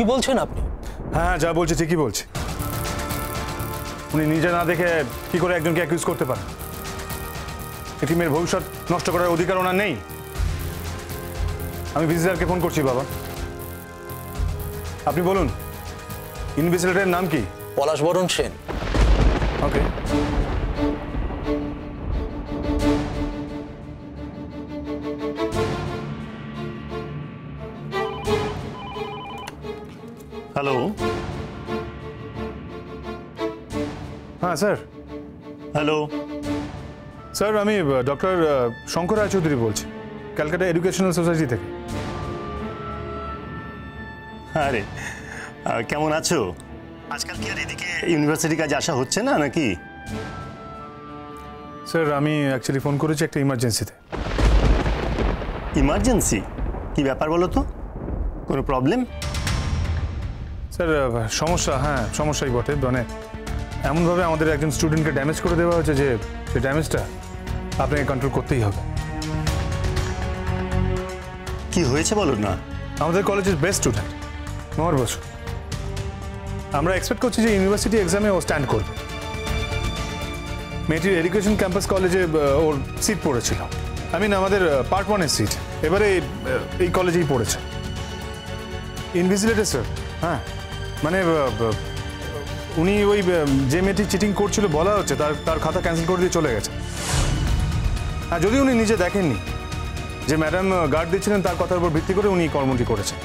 কি বলছেন আপনি? হ্যাঁ যা বলছে ঠিকই বলছে। উনি নিজে না দেখে কি করে একজনকে অ্যাকিউজ করতে পারেন? একটি মেয়ের ভবিষ্যৎ নষ্ট করার অধিকার ওনার নেই। আমি ভিসি স্যারকে ফোন করছি বাবা। আপনি বলুন ইনভেস্টিগেটরের নাম কি? পলাশ বরণ সেন। ওকে হ্যালো হ্যাঁ স্যার। হ্যালো স্যার আমি ডক্টর শঙ্কর রায়চৌধুরী বলছি ক্যালকাটা এডুকেশনাল সোসাইটি থেকে। আরে কেমন আছো? আজকাল কি আর এদিকে ইউনিভার্সিটি কাজে আসা হচ্ছে না নাকি? স্যার আমি অ্যাকচুয়ালি ফোন করেছি একটা ইমার্জেন্সিতে ইমার্জেন্সি কি ব্যাপার বলো তো? কোনো প্রবলেম স্যার সমস্যা হ্যাঁ সমস্যাই বটে। মানে এমনভাবে আমাদের একজন স্টুডেন্টকে ড্যামেজ করে দেওয়া হয়েছে যে সেই ড্যামেজটা আপনাকে কন্ট্রোল করতেই হবে। কি হয়েছে বলুন না? আমাদের কলেজের বেস্ট স্টুডেন্ট মোহর বসু। আমরা এক্সপেক্ট করছি যে ইউনিভার্সিটি এক্সামে ও স্ট্যান্ড করবে। মেয়েটির এডুকেশন ক্যাম্পাস কলেজে ওর সিট পড়েছিল। আই মিন আমাদের পার্ট ওয়ানের সিট এবারে এই কলেজেই পড়েছে। ইনভিজিলেটর স্যার হ্যাঁ। মানে উনি ওই যে মেয়েটি চিটিং করছিল বলা হচ্ছে, তার তার খাতা ক্যান্সেল করে দিয়ে চলে গেছে। হ্যাঁ যদি উনি নিজে দেখেননি যে ম্যাডাম গার্ড দিচ্ছিলেন, তার কথার উপর ভিত্তি করে উনি কর্মটি করেছেন।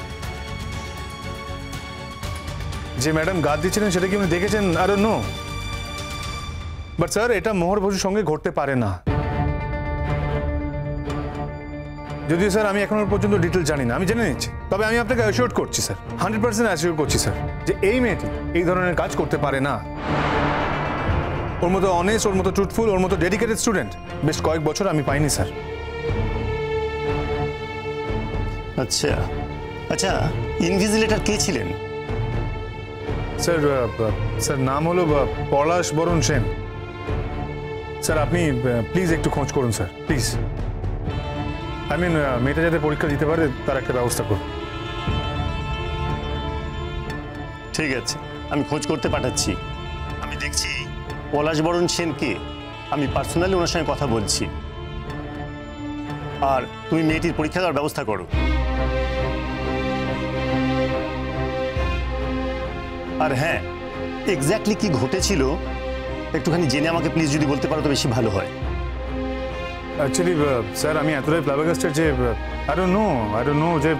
যে ম্যাডাম গার্ড দিচ্ছিলেন, সেটা কি উনি দেখেছেন? আর নো বাট স্যার এটা মোহর বসুর সঙ্গে ঘটতে পারে না। যদিও স্যার আমি এখনও পর্যন্ত ডিটেল জানি না আমি জেনে নিচ্ছি। তবে আমি আপনাকে অ্যাসিওর করছি স্যার হান্ড্রেড পার্সেন্ট অ্যাসিওর করছি স্যার যে এই মেয়েটি এই ধরনের কাজ করতে পারে না। ওর মতো অনেস্ট ওর মতো ট্রুথফুল ওর মতো ডেডিকেটেড স্টুডেন্ট বেশ কয়েক বছর আমি পাইনি স্যার। আচ্ছা আচ্ছা ইনভিজিলেটর কে ছিলেন? স্যার স্যার নাম হলো পলাশ বরণ সেন। স্যার আপনি প্লিজ একটু খোঁজ করুন স্যার প্লিজ আই মিন মেয়েটা যাতে পরীক্ষা দিতে পারে, তার একটা ব্যবস্থা করুন। ঠিক আছে, আমি খোঁজ করতে পাঠাচ্ছি। আমি দেখছি পলাশ বরণ সেন কে। আমি পার্সোনালি ওনার সঙ্গে কথা বলছি। আর তুমি মেয়েটির পরীক্ষা দেওয়ার ব্যবস্থা করো। আর হ্যাঁ এক্স্যাক্টলি কি ঘটেছিল, একটুখানি জেনে আমাকে প্লিজ যদি বলতে পারো তো বেশি ভালো হয়। অ্যাকচুয়ালি স্যার আমি এতটাই ফ্লাবাগাস্টেড যে ডোন্ট নো ডোন্ট নো যে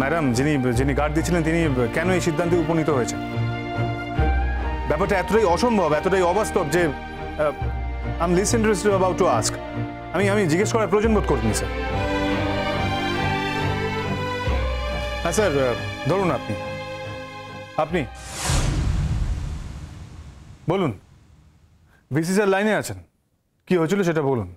ম্যাডাম যিনি যিনি গার্ড দিচ্ছিলেন তিনি আহ, কেন এই সিদ্ধান্তে উপনীত হয়েছেন? ব্যাপারটা এতটাই অসম্ভব এতটাই অবাস্তব যে I'm least interested about to ask আমি আমি জিজ্ঞেস করার প্রয়োজন বোধ করিনি স্যার হ্যাঁ স্যার আহ, ধরুন আপনি। আপনি। বলুন। ভিসি স্যার লাইনে আছেন। কি হয়েছিল সেটা বলুন।